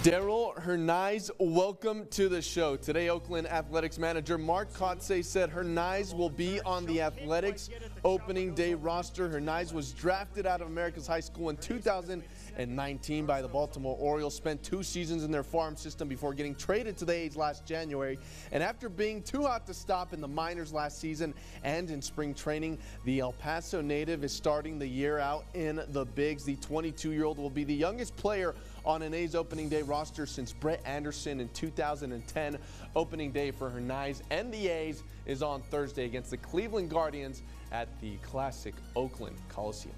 Darell Hernaiz, welcome to the show. Today, Oakland Athletics manager Mark Kotsay said Hernaiz will be on the Athletics opening day roster. Hernaiz was drafted out of Americas High School in 2019 by the Baltimore Orioles, spent two seasons in their farm system before getting traded to the A's last January. And after being too hot to stop in the minors last season and in spring training, the El Paso native is starting the year out in the bigs. The 22-year-old will be the youngest player on an A's opening day roster since Brett Anderson in 2010. Opening day for her Hernaiz and the A's is on Thursday against the Cleveland Guardians at the classic Oakland Coliseum.